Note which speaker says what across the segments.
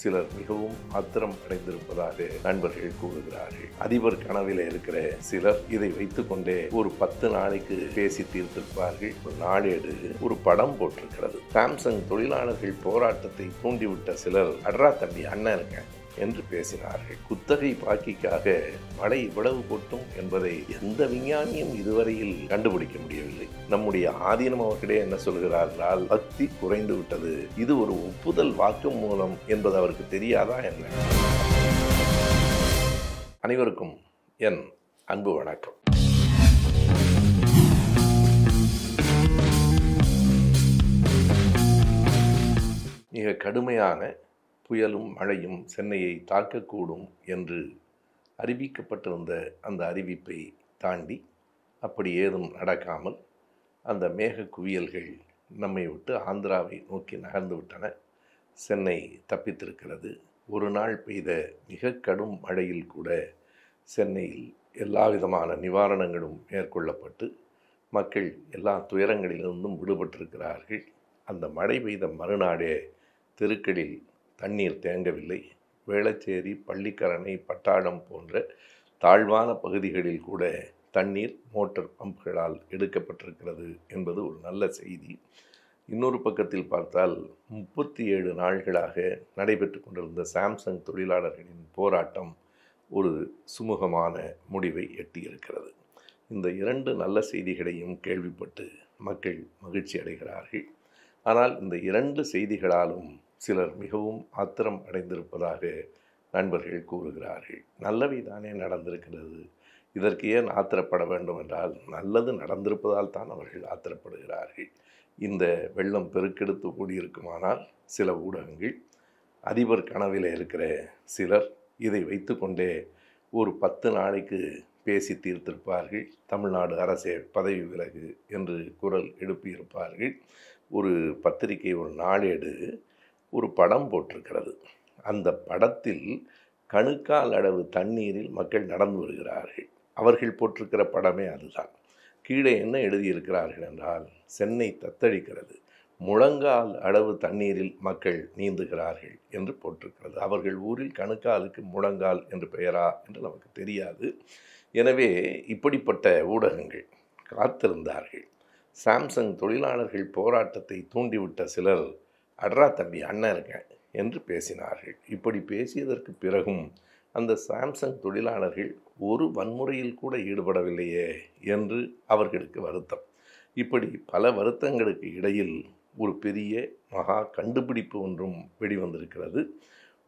Speaker 1: சிலர் மிகவும் ஆத்திரம் அடைந்திருப்பதாக நண்பர்கள் கூறுகிறார்கள். அதிபர் கனவில் இருக்கிற சிலர் இதை வைத்துக்கொண்டே ஒரு பத்து நாளைக்கு பேசி தீர்த்திருப்பார்கள். ஒரு நாளேடு ஒரு படம் போட்டிருக்கிறது. சாம்சங் தொழிலாளர்கள் போராட்டத்தை தூண்டிவிட்ட சிலர் அட்ரா தம்பி அண்ணன் இருக்கேன் என்று பேசினார்கள். குத்தகை பாக்கிக்காக மழை இவ்வளவு கொட்டும் என்பதை எந்த விஞ்ஞானியும் இதுவரையில் கண்டுபிடிக்க முடியவில்லை. நம்முடைய ஆதீனம் அவர்களே என்ன சொல்கிறார் என்றால் பக்தி குறைந்து விட்டது. இது ஒரு ஒப்புதல் வாக்கு மூலம் என்பது அவருக்கு தெரியாதா என்ன? அனைவருக்கும் என் அன்பு வணக்கம். மிக கடுமையான புயலும் மழையும் சென்னையை தாக்கக்கூடும் என்று அறிவிக்கப்பட்டிருந்த அந்த அறிவிப்பை தாண்டி அப்படி ஏதும் நடக்காமல் அந்த மேக குவியல்கள் நம்மை விட்டு ஆந்திராவை நோக்கி நகர்ந்து விட்டன. சென்னை தப்பித்திருக்கிறது. ஒரு நாள் பெய்த மிக கடும் மழையில் கூட சென்னையில் எல்லா விதமான நிவாரணங்களும் மேற்கொள்ளப்பட்டு மக்கள் எல்லா துயரங்களிலிருந்தும் விடுபட்டிருக்கிறார்கள். அந்த மழை பெய்த மறுநாடே தெருக்களில் தண்ணீர் தேங்கவில்லை. வேளச்சேரி பள்ளிக்கரணை பட்டாளம் போன்ற தாழ்வான பகுதிகளில் கூட தண்ணீர் மோட்டார் பம்புகளால் எடுக்கப்பட்டிருக்கிறது என்பது ஒரு நல்ல செய்தி. இன்னொரு பக்கத்தில் பார்த்தால் முப்பத்தி ஏழு நாள்களாக நடைபெற்று கொண்டிருந்த சாம்சங் தொழிலாளர்களின் போராட்டம் ஒரு சுமூகமான முடிவை எட்டியிருக்கிறது. இந்த இரண்டு நல்ல செய்திகளையும் கேள்விப்பட்டு மக்கள் மகிழ்ச்சி அடைகிறார்கள். ஆனால் இந்த இரண்டு செய்திகளாலும் சிலர் மிகவும் ஆத்திரம் அடைந்திருப்பதாக நண்பர்கள் கூறுகிறார்கள். நல்லவை தானே நடந்திருக்கிறது. இதற்கு ஏன் ஆத்திரப்பட வேண்டும் என்றால் நல்லது நடந்திருப்பதால் தான் அவர்கள் ஆத்திரப்படுகிறார்கள். இந்த வெள்ளம் பெருக்கெடுத்து கூடியிருக்குமானால் சில ஊடகங்கள் அதிபர் கனவில் இருக்கிற சிலர் இதை வைத்துக்கொண்டே ஒரு பத்து நாளைக்கு பேசி தீர்த்திருப்பார்கள். தமிழ்நாடு அரசே பதவி விலகு என்று குரல் எழுப்பியிருப்பார்கள். ஒரு பத்திரிகை ஒரு நாளேடு ஒரு படம் போட்டிருக்கிறது. அந்த படத்தில் கணுக்கால் அளவு தண்ணீரில் மக்கள் நடந்து வருகிறார்கள். அவர்கள் போட்டிருக்கிற படமே அதுதான். கீழே என்ன எழுதியிருக்கிறார்கள் என்றால் சென்னை தத்தளிக்கிறது. முழங்கால் அளவு தண்ணீரில் மக்கள் நீந்துகிறார்கள் என்று போட்டிருக்கிறது. அவர்கள் ஊரில் கணுக்காலுக்கு முழங்கால் என்று பெயரா என்று நமக்கு தெரியாது. எனவே இப்படிப்பட்ட ஊடகங்கள் காத்திருந்தார்கள். சாம்சங் தொழிலாளர்கள் போராட்டத்தை தூண்டிவிட்ட சிலர் அட்ரா தம்பி அண்ணன் இருக்கேன் என்று பேசினார்கள். இப்படி பேசியதற்கு பிறகும் அந்த சாம்சங் தொழிலாளர்கள் ஒரு வன்முறையில் கூட ஈடுபடவில்லையே என்று அவர்களுக்கு வருத்தம். இப்படி பல வருத்தங்களுக்கு இடையில் ஒரு பெரிய மகா கண்டுபிடிப்பு ஒன்றும் வெளிவந்திருக்கிறது.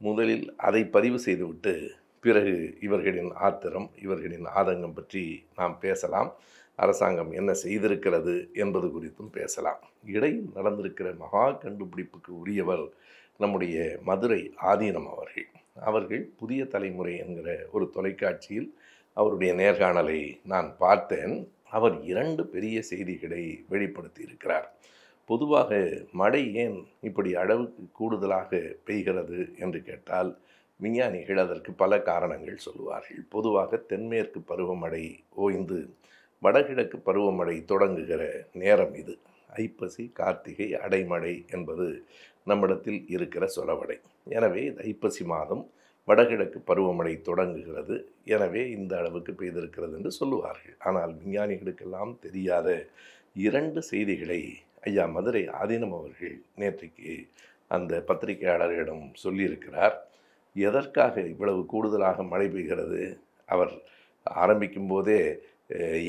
Speaker 1: முதலில் அதை பதிவு செய்துவிட்டு பிறகு இவர்களின் ஆத்திரம் இவர்களின் ஆதங்கம் பற்றி நாம் பேசலாம். அரசாங்கம் என்ன செய்திருக்கிறது என்பது குறித்தும் பேசலாம். இடையில் நடந்திருக்கிற மகா கண்டுபிடிப்புக்கு உரியவர் நம்முடைய மதுரை ஆதீனம் அவர்கள். அவர்கள் புதிய தலைமுறை என்கிற ஒரு தொலைக்காட்சியில் அவருடைய நேர்காணலை நான் பார்த்தேன். அவர் இரண்டு பெரிய செய்திகளை வெளிப்படுத்தி இருக்கிறார் பொதுவாக மழை ஏன் இப்படி அளவுக்கு கூடுதலாக பெய்கிறது என்று கேட்டால் விஞ்ஞானிகள் அதற்கு பல காரணங்கள் சொல்லுவார்கள். பொதுவாக தென்மேற்கு பருவமழை ஓய்ந்து வடகிழக்கு பருவமழை தொடங்குகிற நேரம் இது. ஐப்பசி கார்த்திகை அடைமழை என்பது நம்மிடத்தில் இருக்கிற சொலவடை. எனவே இது ஐப்பசி மாதம் வடகிழக்கு பருவமழை தொடங்குகிறது. எனவே இந்த அளவுக்கு பெய்திருக்கிறது என்று சொல்லுவார்கள். ஆனால் விஞ்ஞானிகளுக்கெல்லாம் தெரியாத இரண்டு செய்திகளை ஐயா மதுரை ஆதீனம் அவர்கள் நேற்றைக்கு அந்த பத்திரிகையாளர்களிடம் சொல்லியிருக்கிறார். எதற்காக இவ்வளவு கூடுதலாக மழை பெய்கிறது? அவர் ஆரம்பிக்கும் போதே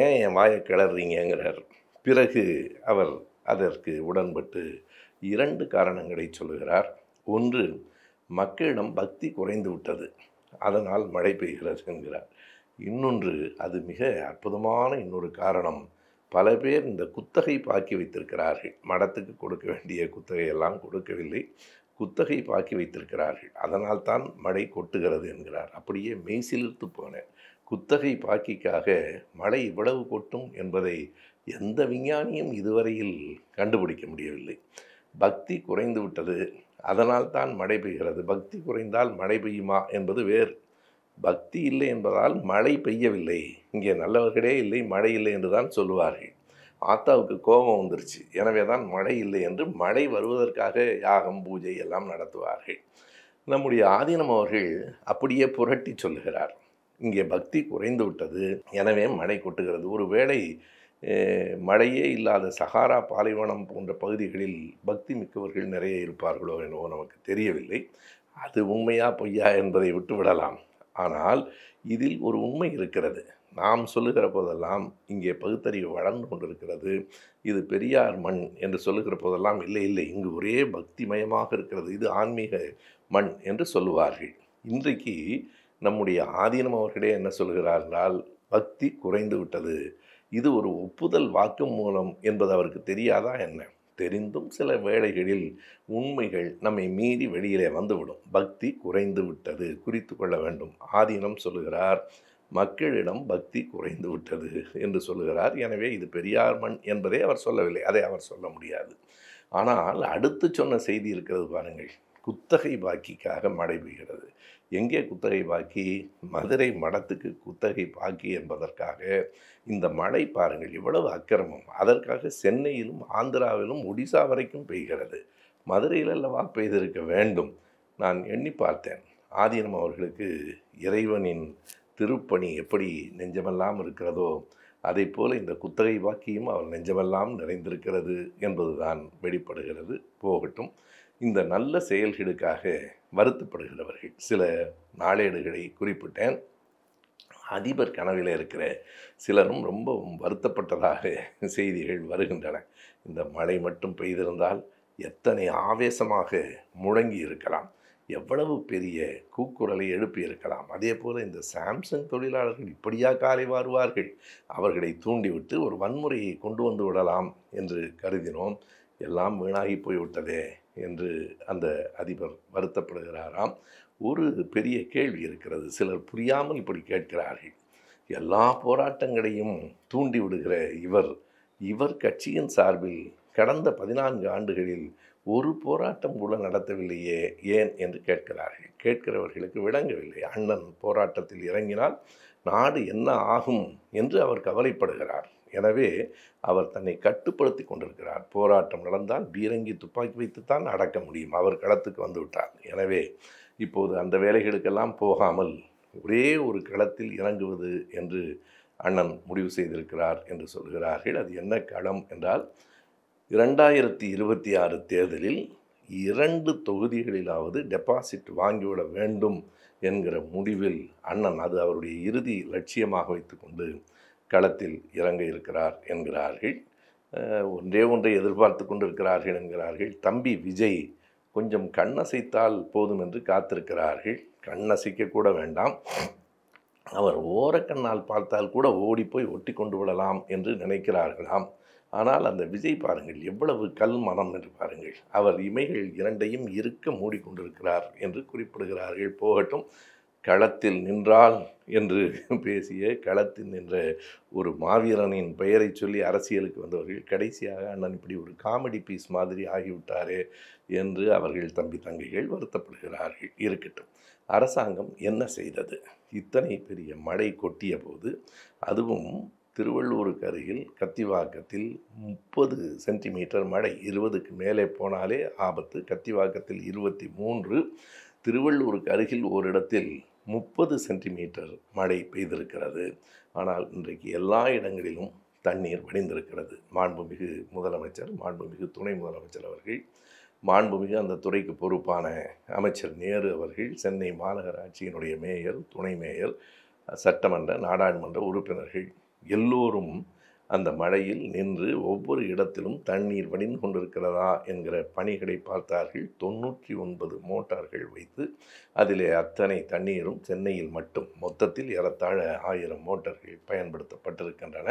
Speaker 1: ஏன் என் வாயை கிளறீங்கிறார் பிறகு அவர் அதற்கு உடன்பட்டு இரண்டு காரணங்களை சொல்லுகிறார். ஒன்று மக்களிடம் பக்தி குறைந்து விட்டது. அதனால் மழை பெய்கிறது என்கிறார். இன்னொன்று அது மிக அற்புதமான இன்னொரு காரணம். பல பேர் இந்த குத்தகை பாக்கி வைத்திருக்கிறார்கள். மடத்துக்கு கொடுக்க வேண்டிய குத்தகையெல்லாம் கொடுக்கவில்லை. குத்தகை பாக்கி வைத்திருக்கிறார்கள். அதனால் தான் மழை கொட்டுகிறது என்கிறார். அப்படியே மெய்சிலிர்த்து போனேன் குத்தகை பாக்கிக்காக மழை இவ்வளவு கொட்டும் என்பதை எந்த விஞ்ஞானியும் இதுவரையில் கண்டுபிடிக்க முடியவில்லை. பக்தி குறைந்து விட்டது அதனால் தான் மழை பெய்கிறது. பக்தி குறைந்தால் மழை பெய்யுமா என்பது வேறு. பக்தி இல்லை என்பதால் மழை பெய்யவில்லை. இங்கே நல்லவர்களே இல்லை மழை இல்லை என்று தான் சொல்லுவார்கள். ஆத்தாவுக்கு கோபம் வந்துருச்சு. எனவே தான் மழை இல்லை என்று மழை வருவதற்காக யாகம் பூஜை எல்லாம் நடத்துவார்கள். நம்முடைய ஆதீனம் அவர்கள் அப்படியே புரட்டி சொல்லுகிறார். இங்கே பக்தி குறைந்து விட்டது. எனவே மழை கொட்டுகிறது. ஒருவேளை மழையே இல்லாத சஹாரா பாலைவனம் போன்ற பகுதிகளில் பக்தி மிக்கவர்கள் நிறைய இருப்பார்களோ என்னவோ நமக்கு தெரியவில்லை. அது உண்மையா பொய்யா என்பதை விட்டுவிடலாம் ஆனால் இதில் ஒரு உண்மை இருக்கிறது. நாம் சொல்லுகிற போதெல்லாம் இங்கே பகுத்தறிவு வளர்ந்து கொண்டிருக்கிறது. இது பெரியார் மண் என்று சொல்லுகிற போதெல்லாம் இல்லை இல்லை. இங்கு ஒரே பக்திமயமாக இருக்கிறது. இது ஆன்மீக மண் என்று சொல்லுவார்கள். இன்றைக்கு நம்முடைய ஆதீனம் அவர்களே என்ன சொல்கிறார் என்றால் பக்தி குறைந்து விட்டது. இது ஒரு ஒப்புதல் வாக்கு மூலம் என்பது அவருக்கு தெரியாதா என்ன? தெரிந்தும் சில வேளைகளில் உண்மைகள் நம்மை மீறி வெளியிலே வந்துவிடும். பக்தி குறைந்து விட்டது. குறித்து கொள்ள வேண்டும். ஆதீனம் சொல்லுகிறார் மக்களிடம் பக்தி குறைந்து விட்டது என்று சொல்லுகிறார். எனவே இது பெரியார் மண் என்பதை அவர் சொல்லவில்லை. அதை அவர் சொல்ல முடியாது. ஆனால் அடுத்து சொன்ன செய்தி இருக்கிறது பாருங்கள். குத்தகை பாக்கிக்காக மழை பெய்கிறது எங்கே குத்தகை பாக்கி? மதுரை மடத்துக்கு குத்தகை பாக்கி என்பதற்காக. இந்த மழை பாருங்கள் இவ்வளவு அக்கிரமம். அதற்காக சென்னையிலும் ஆந்திராவிலும் ஒடிசா வரைக்கும் பெய்கிறது. மதுரையில் அல்லவா பெய்திருக்க வேண்டும். நான் எண்ணி பார்த்தேன். ஆதீனம் அவர்களுக்கு இறைவனின் திருப்பணி எப்படி நெஞ்சமெல்லாம் இருக்கிறதோ அதை போல இந்த குத்தகை வாக்கியும் அவர் நெஞ்சமெல்லாம் நிறைந்திருக்கிறது என்பதுதான் வெளிப்படுகிறது. போகட்டும். இந்த நல்ல செயல்களுக்காக வருத்தப்படுகிறவர்கள். சில நாளேடுகளை குறிப்பிட்டேன். அதிபர் கனவில் இருக்கிற சிலரும் ரொம்ப வருத்தப்பட்டதாக செய்திகள் வருகின்றன. இந்த மழை மட்டும் பெய்திருந்தால் எத்தனை ஆவேசமாக முழங்கி இருக்கலாம். எவ்வளவு பெரிய கூக்குரலை எழுப்பி இருக்கலாம். அதே போல் இந்த சாம்சங் தொழிலாளர்கள் இப்படியா காலை வாருவார்கள். அவர்களை தூண்டிவிட்டு ஒரு வன்முறையை கொண்டு வந்து விடலாம் என்று கருதினோம். எல்லாம் வீணாகி போய்விட்டதே. என்று அந்த அதிபர் வருத்தப்படுகிறாராம். ஒரு பெரிய கேள்வி இருக்கிறது. சிலர் புரியாமல் இப்படி கேட்கிறார்கள். எல்லா போராட்டங்களையும் தூண்டி விடுகிற இவர் இவர் கட்சியின் சார்பில் கடந்த பதினான்கு ஆண்டுகளில் ஒரு போராட்டம் கூட நடத்தவில்லையே ஏன் என்று கேட்கிறார்கள். கேட்கிறவர்களுக்கு விளங்கவில்லை. அண்ணன் போராட்டத்தில் இறங்கினால் நாடு என்ன ஆகும் என்று அவர் கவலைப்படுகிறார். எனவே அவர் தன்னை கட்டுப்படுத்தி கொண்டிருக்கிறார். போராட்டம் நடந்தால் பீரங்கி துப்பாக்கி வைத்துத்தான் அடக்க முடியும். அவர் களத்துக்கு வந்து விட்டார். எனவே இப்போது அந்த வேலைகளுக்கெல்லாம் போகாமல் ஒரே ஒரு களத்தில் இறங்குவது என்று அண்ணன் முடிவு செய்திருக்கிறார் என்று சொல்கிறார்கள். அது என்ன களம் என்றால் இரண்டாயிரத்தி இருபத்தி ஆறு தேர்தலில் இரண்டு தொகுதிகளிலாவது டெபாசிட் வாங்கிவிட வேண்டும் என்கிற முடிவில் அண்ணன் அது அவருடைய இறுதி லட்சியமாக வைத்துக்கொண்டு களத்தில் இறங்க இருக்கிறார் என்கிறார்கள். ஒன்றே ஒன்றை எதிர்பார்த்து கொண்டிருக்கிறார்கள் என்கிறார்கள். தம்பி விஜய் கொஞ்சம் கண்ணசைத்தால் போதும் என்று காத்திருக்கிறார்கள். கண்ணசைக்க கூட வேண்டாம். அவர் ஓரக்கண்ணால் பார்த்தால் கூட ஓடி போய் ஒட்டி கொண்டு விடலாம் என்று நினைக்கிறார்களாம். ஆனால் அந்த விஜய் பாருங்கள் எவ்வளவு கல் மனம் என்று பாருங்கள். அவர் இமைகள் இரண்டையும் இருக்க மூடிக்கொண்டிருக்கிறார் என்று குறிப்பிடுகிறார்கள். போகட்டும். களத்தில் நின்றால் என்று பேசிய களத்தில் நின்ற ஒரு மாவீரனின் பெயரை சொல்லி அரசியலுக்கு வந்தவர்கள் கடைசியாக அண்ணன் இப்படி ஒரு காமெடி பீஸ் மாதிரி ஆகிவிட்டாரே என்று அவர்கள் தம்பி தங்கைகள் வருத்தப்படுகிறார்கள். இருக்கட்டும் அரசாங்கம் என்ன செய்தது? இத்தனை பெரிய மழை கொட்டிய போது அதுவும் திருவள்ளூருக்கு அருகில் கத்திவாக்கத்தில் முப்பது சென்டிமீட்டர் மழை இருபதுக்கு மேலே போனாலே ஆபத்து. கத்திவாக்கத்தில் இருபத்தி மூன்று திருவள்ளூருக்கு அருகில் ஓரிடத்தில் முப்பது சென்டிமீட்டர் மழை பெய்திருக்கிறது. ஆனால் இன்றைக்கு எல்லா இடங்களிலும் தண்ணீர் வடிந்திருக்கிறது. மாண்புமிகு முதலமைச்சர் மாண்புமிகு துணை முதலமைச்சர் அவர்கள் மாண்புமிகு அந்த துறைக்கு பொறுப்பான அமைச்சர் நேரு அவர்கள் சென்னை மாநகராட்சியினுடைய மேயர் துணை மேயர் சட்டமன்ற நாடாளுமன்ற உறுப்பினர்கள் எல்லோரும் அந்த மழையில் நின்று ஒவ்வொரு இடத்திலும் தண்ணீர் வடிந்து கொண்டிருக்கிறதா என்கிற பணிகளை பார்த்தார்கள். தொண்ணூற்றி ஒன்பது மோட்டார்கள் வைத்து அதிலே அத்தனை தண்ணீரும் சென்னையில் மட்டும். மொத்தத்தில் ஏறத்தாழ ஆயிரம் மோட்டார்கள் பயன்படுத்தப்பட்டிருக்கின்றன.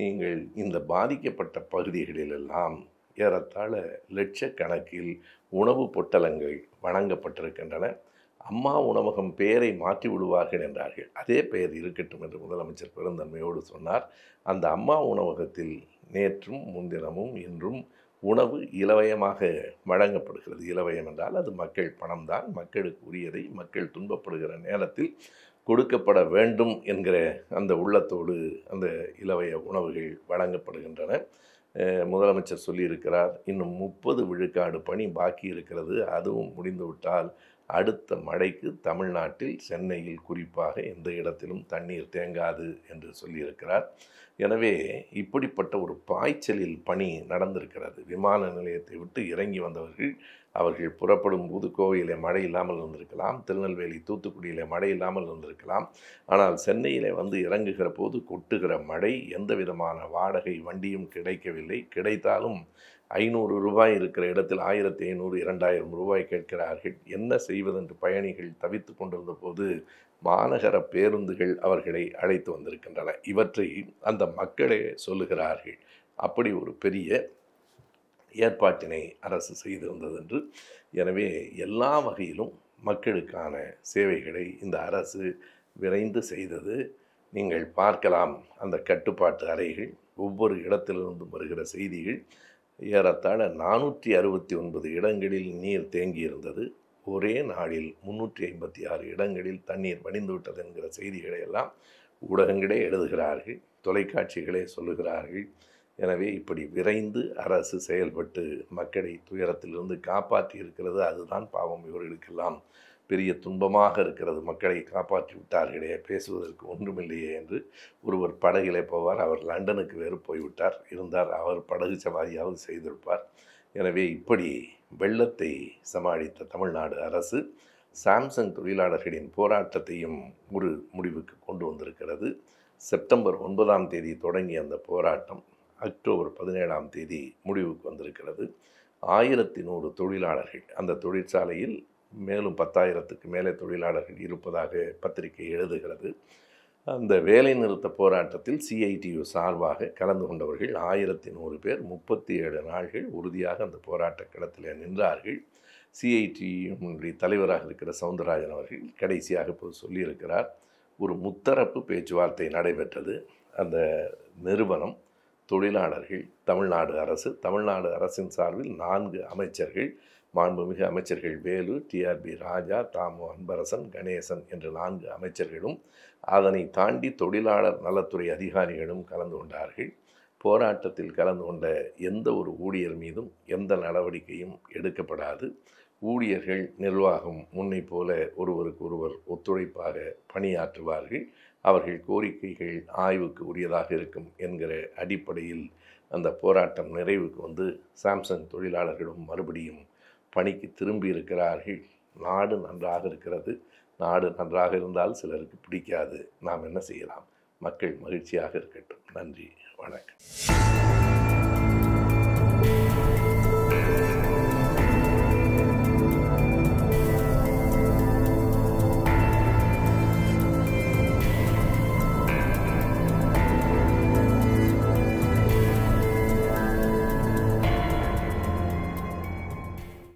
Speaker 1: நீங்கள் இந்த பாதிக்கப்பட்ட பகுதிகளிலெல்லாம் ஏறத்தாழ லட்சக்கணக்கில் உணவு பொட்டலங்கள் வழங்கப்பட்டிருக்கின்றன. அம்மா உணவகம் பெயரை மாற்றி விடுவார்கள் என்றார்கள். அதே பெயர் இருக்கட்டும் என்று முதலமைச்சர் பெருந்தன்மையோடு சொன்னார். அந்த அம்மா உணவகத்தில் நேற்றும் முன்தினமும் இன்றும் உணவு இலவயமாக வழங்கப்படுகிறது. இலவயம் என்றால் அது மக்கள் பணம்தான். மக்களுக்கு உரியதை மக்கள் துன்பப்படுகிற நேரத்தில் கொடுக்கப்பட வேண்டும் என்கிற அந்த உள்ளத்தோடு அந்த இலவய உணவுகள் வழங்கப்படுகின்றன. முதலமைச்சர் சொல்லியிருக்கிறார் இன்னும் முப்பது விழுக்காடு பணி பாக்கி இருக்கிறது. அதுவும் முடிந்துவிட்டால் அடுத்த மழைக்கு தமிழ்நாட்டில் சென்னையில் குறிப்பாக எந்த இடத்திலும் தண்ணீர் தேங்காது என்று சொல்லியிருக்கிறார். எனவே இப்படிப்பட்ட ஒரு பாய்ச்சலில் பணி நடந்திருக்கிறது. விமான நிலையத்தை விட்டு இறங்கி வந்தவர்கள் அவர்கள் புறப்படும் போது கோவையிலே மழை இல்லாமல் இருந்திருக்கலாம் திருநெல்வேலி தூத்துக்குடியிலே மழை இல்லாமல் இருந்திருக்கலாம் ஆனால் சென்னையிலே வந்து இறங்குகிற போது கொட்டுகிற மழை எந்த விதமான வாடகை வண்டியும் கிடைக்கவில்லை. கிடைத்தாலும் ஐநூறு ரூபாய் இருக்கிற இடத்தில் ஆயிரத்தி ஐநூறு இரண்டாயிரம் ரூபாய் கேட்கிறார்கள். என்ன செய்வதென்று பயணிகள் தவித்து கொண்டிருந்த போது மாநகர பேருந்துகள் அவர்களை அழைத்து வந்திருக்கின்றன. இவற்றை அந்த மக்களே சொல்லுகிறார்கள். அப்படி ஒரு பெரிய ஏற்பாட்டினை அரசு செய்திருந்தது என்று எனவே எல்லா வகையிலும் மக்களுக்கான சேவைகளை இந்த அரசு விரைந்து செய்தது. நீங்கள் பார்க்கலாம் அந்த கட்டுப்பாட்டு அறைகள் ஒவ்வொரு இடத்திலிருந்தும் வருகிற செய்திகள். ஏறத்தாழ நானூற்றி அறுபத்தி ஒன்பது இடங்களில் நீர் தேங்கியிருந்தது. ஒரே நாளில் முன்னூற்றி ஐம்பத்தி ஆறு இடங்களில் தண்ணீர் வடிந்துவிட்டது என்கிற செய்திகளை எல்லாம் ஊடகங்களே எழுதுகிறார்கள் தொலைக்காட்சிகளே சொல்லுகிறார்கள். எனவே இப்படி விரைந்து அரசு செயல்பட்டு மக்களை துயரத்திலிருந்து காப்பாற்றி இருக்கிறது அதுதான் பாவம். இவர்களுக்கெல்லாம் பெரிய துன்பமாக இருக்கிறது. மக்களை காப்பாற்றி விட்டார்களே பேசுவதற்கு ஒன்றுமில்லையே என்று ஒருவர் படகிலே போவார் அவர் லண்டனுக்கு வேறு போய்விட்டார் இருந்தார். அவர் படகு சவாரியாவது செய்திருப்பார். எனவே இப்படி வெள்ளத்தை சமாளித்த தமிழ்நாடு அரசு சாம்சங் தொழிலாளர்களின் போராட்டத்தையும் ஒரு முடிவுக்கு கொண்டு வந்திருக்கிறது. செப்டம்பர் ஒன்பதாம் தேதி தொடங்கிய அந்த போராட்டம் அக்டோபர் பதினேழாம் தேதி முடிவுக்கு வந்திருக்கிறது. ஆயிரத்தி நூறு தொழிலாளர்கள் அந்த தொழிற்சாலையில் மேலும் பத்தாயிரத்துக்கு மேலே தொழிலாளர்கள் இருப்பதாக பத்திரிகை எழுதுகிறது. அந்த வேலை நிறுத்த போராட்டத்தில் சிஐடியு சார்பாக கலந்து கொண்டவர்கள் ஆயிரத்தி நூறு பேர் முப்பத்தி ஏழு நாள்கள் உறுதியாக அந்த போராட்ட களத்தில் நின்றார்கள் சிஐடியுடைய தலைவராக இருக்கிற சவுந்தரராஜன் அவர்கள் கடைசியாக இப்போது சொல்லியிருக்கிறார். ஒரு முத்தரப்பு பேச்சுவார்த்தை நடைபெற்றது. அந்த நிறுவனம் தொழிலாளர்கள் தமிழ்நாடு அரசு தமிழ்நாடு அரசின் சார்பில் நான்கு அமைச்சர்கள் மாண்புமிகு அமைச்சர்கள் வேலு டிஆர்பி ராஜா தாமு அன்பரசன் கணேசன் என்ற நான்கு அமைச்சர்களும் அதனை தாண்டி தொழிலாளர் நலத்துறை அதிகாரிகளும் கலந்து கொண்டார்கள். போராட்டத்தில் கலந்து கொண்ட எந்த ஒரு ஊழியர் மீதும் எந்த நடவடிக்கையும் எடுக்கப்படாது. ஊழியர்கள் நிர்வாகம் முன்னை போல ஒருவருக்கு ஒருவர் ஒத்துழைப்பாக பணியாற்றுவார்கள். அவர்கள் கோரிக்கைகள் ஆய்வுக்கு உரியதாக இருக்கும் என்கிற அடிப்படையில் அந்த போராட்டம் நிறைவுக்கு வந்து சாம்சங் தொழிலாளர்களும் மறுபடியும் பணிக்கு திரும்பி இருக்கிறார்கள். நாடு நன்றாக இருக்கிறது. நாடு நன்றாக இருந்தால் சிலருக்கு பிடிக்காது. நாம் என்ன செய்யலாம்? மக்கள் மகிழ்ச்சியாக இருக்கட்டும். நன்றி. வணக்கம்.